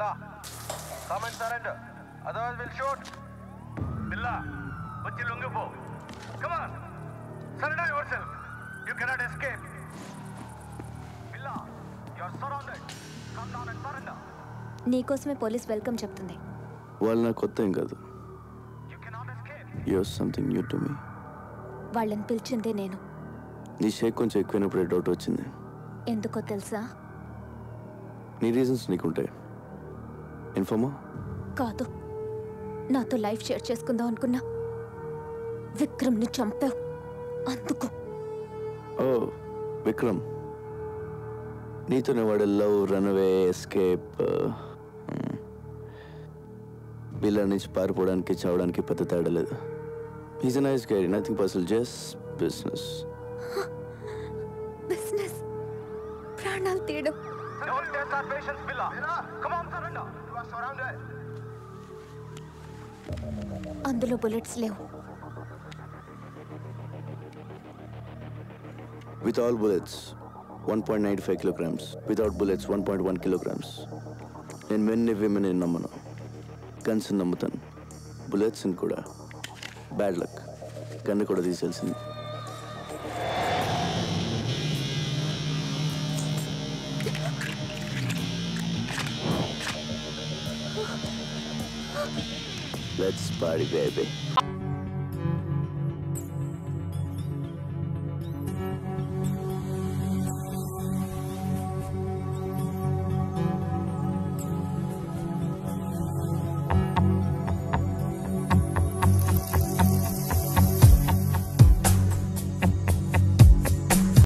Billa, come and surrender. Otherwise, we'll shoot. Billa, వచ్చి లొంగిపో. Come on. Surrender yourself. You cannot escape. Billa, you're surrounded. Come down and surrender. నీకోసమే police welcome చెప్తుంది వాళ్ళు నాకు కొత్త ఏం కాదు You cannot escape. Your something new to me వాళ్ళని పిలిచిందే నేను నీ షేక్ కొంచెం ఎక్కువైనప్పుడే డౌట్ వచ్చింది ఎందుకో తెలుసా నీ రీజన్స్ నీకుంటాయి ఇన్ఫామా? కాదు. నాతో లైఫ్ షేర్ చేసుకుందాం అనుకున్నా. విక్రమ్ని చంపావు. అందుకు. ఓ విక్రమ్. నీతోనే వాడు లవ్ రన్వే ఎస్కేప్ వీళ్ళ నుంచి పారిపోవడానికి చావడానికి పెద్ద తేడా లేదు. Is nice guide nothing personal just business business ప్రాణాలు తీయడం. Don't test our patience, Billa. Come on, surrender. You are surrounded. అందులో బుల్లెట్స్ లేవు. With all bullets one point ninety five kilograms without bullets one point one kilograms నేను మెన్ని women నమ్మను. Guns నమ్ముతాను. Bullets కూడా. Bad luck gun కూడా తీసేయాల్సింది. Let's party, baby.